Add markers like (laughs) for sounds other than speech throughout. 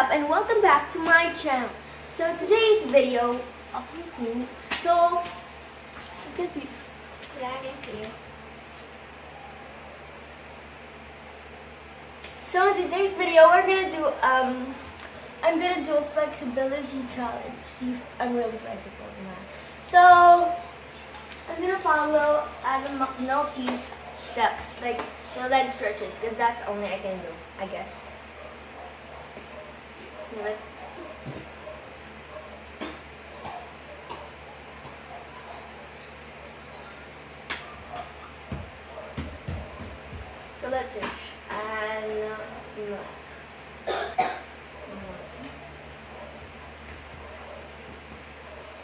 up and welcome back to my channel. So today's video, oh, please So, you can see, I see. So in today's video, we're gonna do um, I'm gonna do a flexibility challenge. See if I'm really flexible or not. So, I'm gonna follow Anna McNulty's steps, like the leg stretches, because that's only I can do, I guess. Let's So let's search. And uh,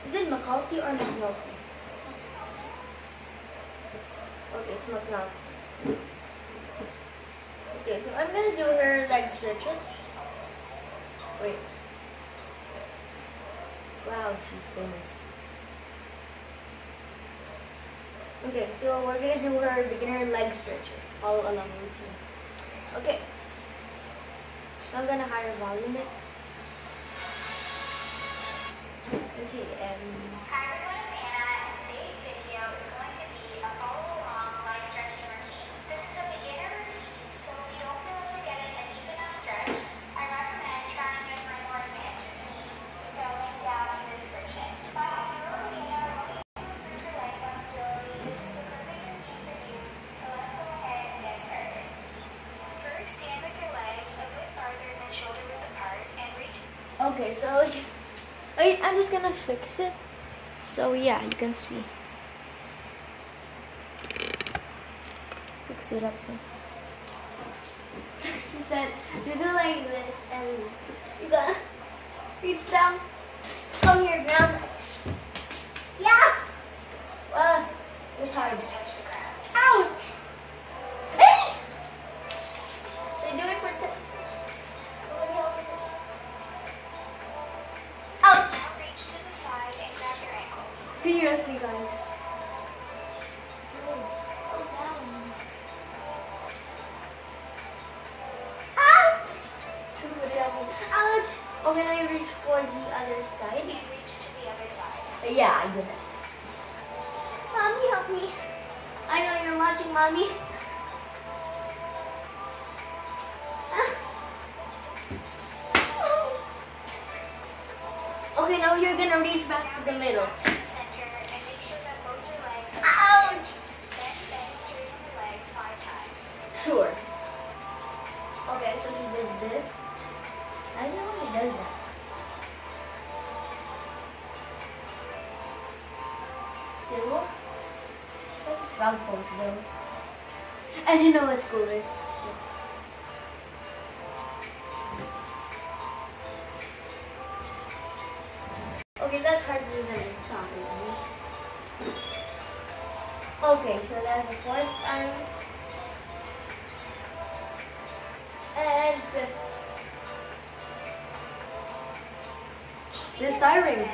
Is it McCulty or McNulty? Okay, it's McNulty. Okay, so I'm gonna do her leg stretches. Wait. Wow, she's famous. Okay, so we're gonna do her beginner leg stretches all along the routine. Okay. So I'm gonna higher volume it. Okay, and Okay, so just I'm just gonna fix it. So yeah, you can see. Fix it up. So. (laughs) she said, do it like this, and you gotta reach down, come here, ground. Yes. Well, it's hard. I know you're watching, Mommy. Okay, now you're gonna reach back to the middle. Ouch! Sure. Okay, so he did this. I know he does that. Two. Frog pose though. And you know what's cooler? Okay, that's harder than something. Okay, so that's the fourth time. And fifth. This is tiring. Lift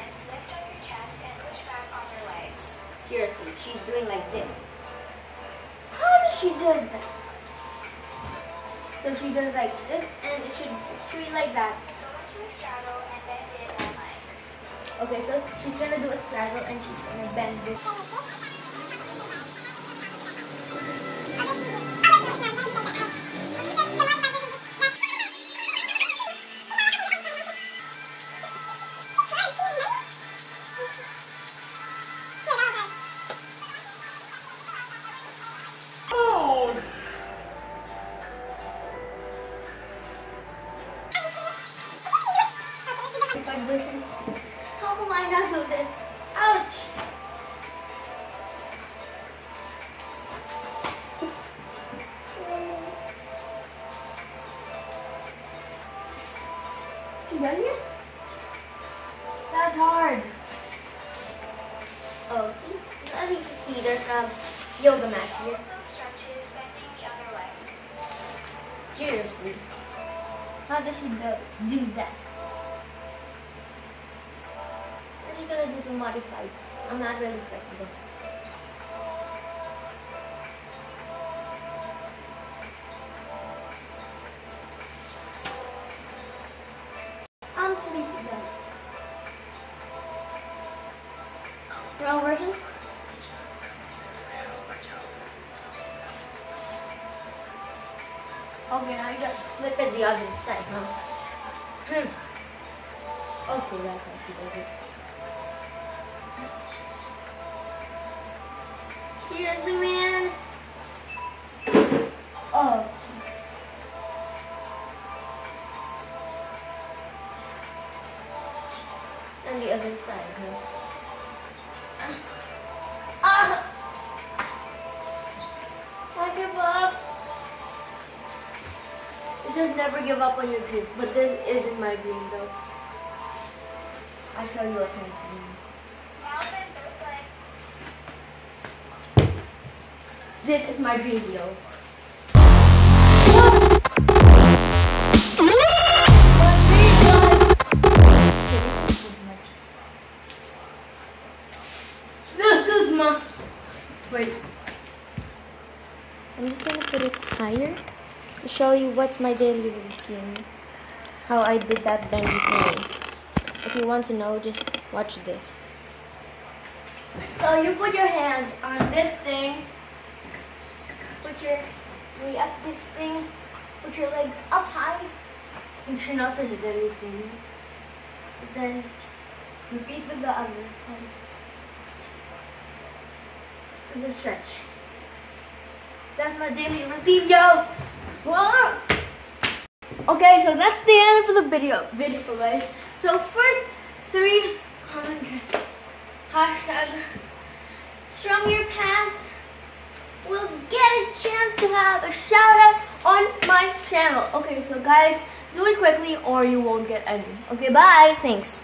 up your chest and push back on your legs. Seriously, she's doing like this. She does that? So she does like this and it should straight like that. Okay, so she's gonna do a straddle and she's gonna bend this. How am I not do this? Ouch! See done here? That's hard. Oh, as you can see, there's a yoga mat here. Seriously. How does she do, do that? to modify. I'm not really flexible. I'm sleepy though. Wrong version? Okay, now you gotta flip it the other side, huh? Hmm. Okay, that's how she does it. Seriously, man? Oh. And the other side, huh? Ah! I give up. It says never give up on your dreams, but this isn't my dream though. I'll show you what. This is my dream, yo. This is my. Wait. I'm just gonna put it higher to show you what's my daily routine. How I did that bendy thing. If you want to know, just watch this. So you put your hands on this thing. Your knee up this thing. Put your legs up high. You should not touch anything. But then repeat with the other side. And the stretch. That's my daily routine, yo. Whoa. Okay, so that's the end of the video, video for guys. So first 300 hashtag strum your path will get a chance to have a shout out on my channel. Okay, so guys, do it quickly or you won't get any. Okay, bye. Thanks.